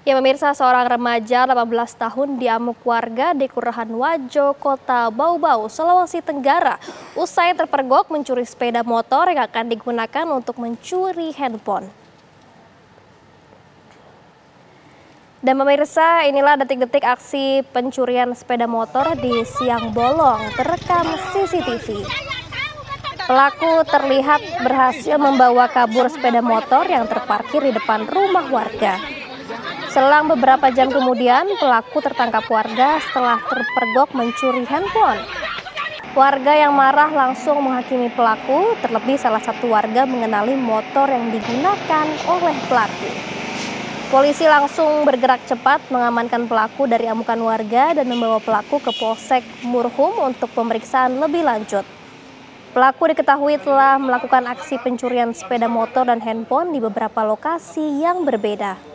Ya pemirsa, seorang remaja 18 tahun diamuk warga di Kelurahan Wajo, Kota Bau-Bau, Sulawesi Tenggara. Usai terpergok mencuri sepeda motor yang akan digunakan untuk mencuri handphone. Dan pemirsa, inilah detik-detik aksi pencurian sepeda motor di siang bolong terekam CCTV. Pelaku terlihat berhasil membawa kabur sepeda motor yang terparkir di depan rumah warga. Selang beberapa jam kemudian, pelaku tertangkap warga setelah terpergok mencuri handphone. Warga yang marah langsung menghakimi pelaku, terlebih salah satu warga mengenali motor yang digunakan oleh pelaku. Polisi langsung bergerak cepat mengamankan pelaku dari amukan warga dan membawa pelaku ke Polsek Murhum untuk pemeriksaan lebih lanjut. Pelaku diketahui telah melakukan aksi pencurian sepeda motor dan handphone di beberapa lokasi yang berbeda.